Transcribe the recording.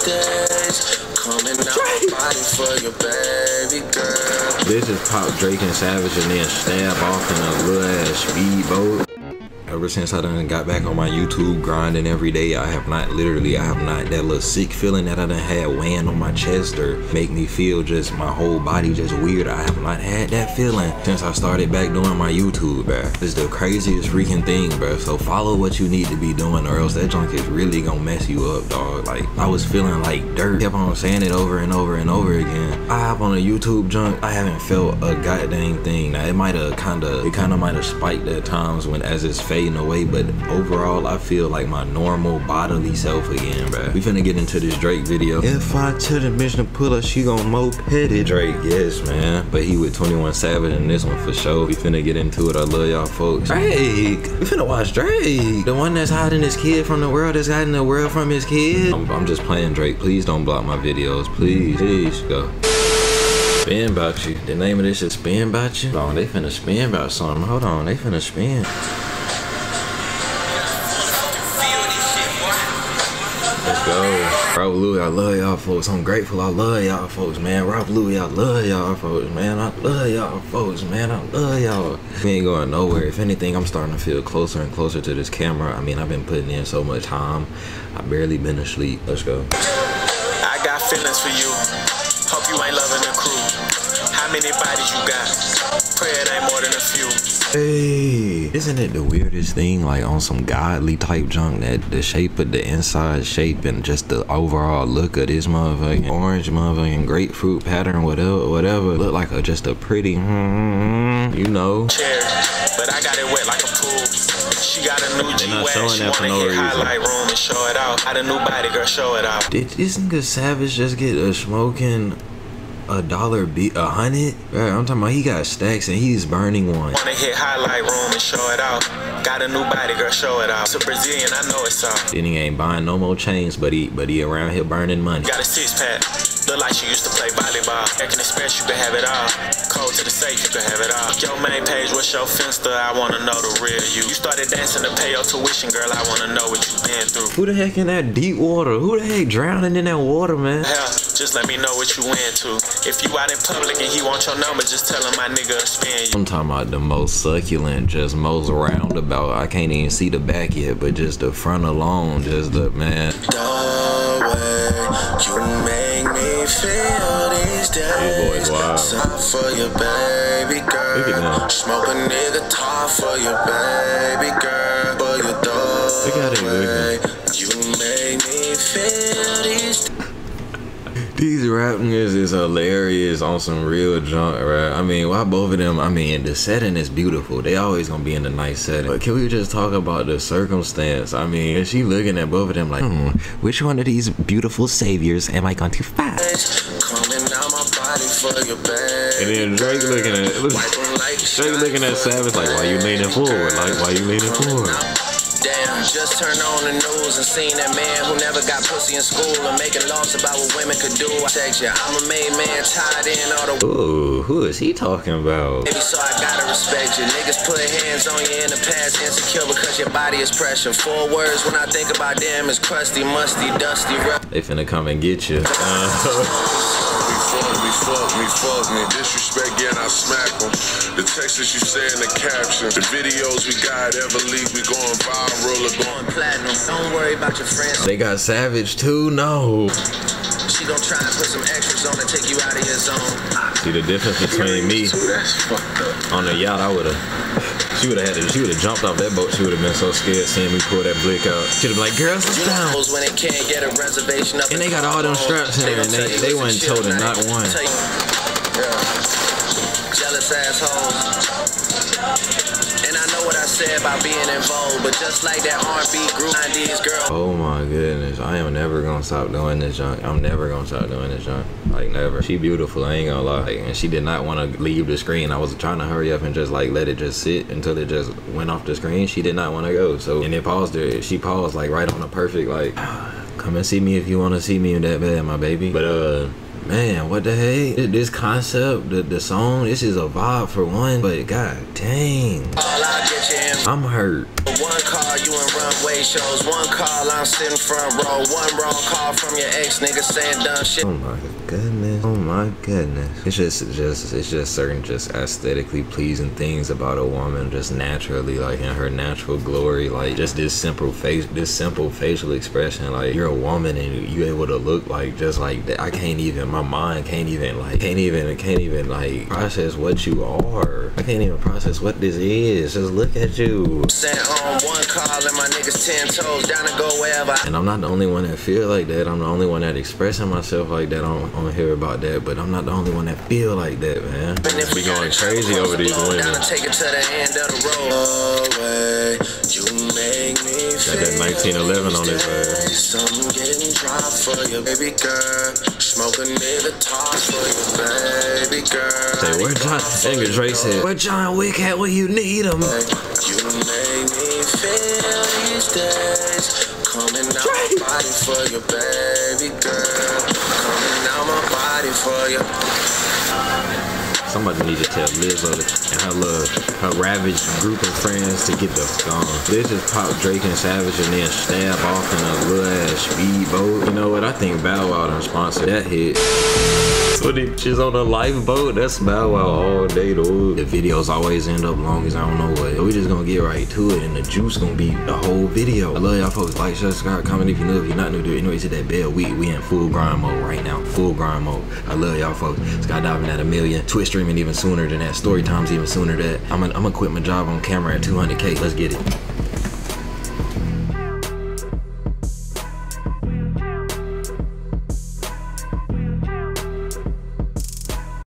stage. Coming out my body for your baby girl. This is Pop Drake and Savage and then stab off in a little ass speedboat. Ever since I done got back on my YouTube grinding every day, I have not literally, I have not that little sick feeling that I done had weighing on my chest or make me feel just my whole body just weird. I have not had that feeling since I started back doing my YouTube, bruh. It's the craziest freaking thing, bruh. So follow what you need to be doing or else that junk is really gonna mess you up, dog. Like, I was feeling like dirt. Kept on saying it over and over and over again. I hop on a YouTube junk, I haven't felt a goddamn thing. Now, it might have kind of, it kind of might have spiked at times when as it's fading away, but overall, I feel like my normal bodily self again, bro. We finna get into this Drake video. If I tell the bitch to pull up, she gon' moped it. Drake, yes, man. But he with 21 Savage in this one for sure. We finna get into it. I love y'all folks. Drake, we finna watch Drake. The one that's hiding his kid from the world, that's hiding the world from his kid. I'm, I'm just playing Drake. Please don't block my videos. Please, please, go. Spin about you. The name of this is Spin about you. Hold on, they finna spin about something. Hold on, they finna spin. Go. Rob Louie, I love y'all folks. I'm grateful. I love y'all folks, man. Rob Louie, I love y'all folks, man. I love y'all folks, man. I love y'all. We ain't going nowhere. If anything, I'm starting to feel closer and closer to this camera. I mean, I've been putting in so much time. I barely been asleep. Let's go. I got feelings for you. Hope you ain't loving the crew. How many bodies you got? Pray it ain't more than a few. Hey, isn't it the weirdest thing? Like on some godly type junk that the shape of the inside shape and just the overall look of this motherfucking orange motherfucking grapefruit pattern, whatever, whatever, look like a just a pretty, mm, you know. Chair, but I got it wet like a pool. She got a new G not wagon. showing She that for wanna no hit reason. highlight room and show it out. Got a new body, girl, show it out. Did this nigga Savage just get a smoking a dollar be a hundred? I'm talking about he got stacks and he's burning one. Wanna hit highlight room and show it out. Got a new body, girl, show it out. It's a Brazilian, I know it's all. Then he ain't buying no more chains, but he but he around here burning money. Got a six pack. Look like she used to play volleyball. American Express, you can have it all. Code to the safe, you can have it all. Your main page, what's your finsta? I wanna know the real you. You started dancing to pay your tuition, girl. I wanna know what you been through. Who the heck in that deep water? Who the heck drowning in that water, man? Hell, just let me know what you into. If you out in public and he want your number, just tell him my nigga spin you. I'm talking about the most succulent, just most roundabout. I can't even see the back yet, but just the front alone, just the man. The way you make me feel these days. boy's wild. Top for your baby girl. Look at them. Smoke a nigga top for your baby girl. Your dog. Look at it, These rap niggas is hilarious on some real junk, right? I mean, why both of them? I mean, the setting is beautiful. They always gonna be in a nice setting. But can we just talk about the circumstance? I mean, is she looking at both of them like, hmm, which one of these beautiful saviors am I going to find? Coming out my body for your. And then Drake looking at Wipe 'em like Drake looking at Savage like, why you leaning forward? Like, why you leaning forward? Damn, just turned on the news and seen that man who never got pussy in school and making laws about what women could do. I text you, I'm a made man, tied in all the Ooh, who is he talking about? baby, so I gotta respect you. Niggas put hands on you in the past, insecure because your body is pressure. Four words when I think about them is crusty, musty, dusty. They finna come and get you. Uh, fuck me, fuck me, fuck me. Disrespect, yeah, and I smack them. The text that you say in the caption. The videos we got ever leak, we going viral or going. Platinum. Don't worry about your friends. they got Savage too? No. She gon' try and put some extras on to take you out of your zone. See the difference between me That's fucked up. on the yacht, I would've. She would've had to. She would've jumped off that boat. She would've been so scared seeing me pull that blick out. She'd have been like, "Girls, sit You down." know when they can't get a reservation up And they got all them straps in there, and they- they wasn't told her not one. Jealous assholes. And I know what I said about being involved, but just like that R&B group 90s girl. Oh my goodness, I am never gonna stop doing this junk. I'm never gonna stop doing this junk. Like never. She beautiful, I ain't gonna lie. Like, and she did not want to leave the screen. I was trying to hurry up and just like let it just sit until it just went off the screen. She did not want to go. So and it paused her. She paused like right on the perfect like. Come and see me if you want to see me in that bad, my baby. But uh. Man, what the heck? This concept, the, the song, this is a vibe for one, but god dang. All I'll get you in I'm hurt. one car, you and run runway shows. One call, I'm sitting front row. One wrong call from your ex nigga saying dumb shit. Oh my goodness. Oh my goodness. It's just just it's just certain just aesthetically pleasing things about a woman just naturally like in her natural glory. Like just this simple face this simple facial expression. Like you're a woman and you able to look like just like that. I can't even my mind can't even like can't even can't even like process what you are. I can't even process what this is. Just look at you. Sent home um, one call and my niggas ten toes down to go wherever. And I'm not the only one that feel like that. I'm the only one that expressing myself like that on, on here about that. But I'm not the only one that feel like that, man. We going crazy over these women. Down take it to the end of the road. Away, you make me Got that 1911 on his ass. Something getting dry for you, baby girl. Smoke a nigga talk for you, baby girl. Say, where John, nigga Drake said, where John Wick at when you need him? You make me feel these days. Coming out my body for you, baby girl. Body for you. Somebody need to tell Lizzo and her little, her ravaged group of friends to get the gone. They just pop Drake and Savage and then stab off in a little ass speedboat. You know what? I think Bow Wow done sponsored that hit. She's on a lifeboat, that's Bow Wow all day though. The videos always end up long as I don't know what. We just gonna get right to it and the juice gonna be the whole video. I love y'all folks. Like, share, subscribe, comment if you're new. If you're not new to it, anyways, hit that bell. We we in full grind mode right now. Full grind mode. I love y'all folks. Skydiving at a million. Twitch streaming even sooner than that. Story times even sooner than that. I'm gonna I'm gonna quit my job on camera at 200k. Let's get it.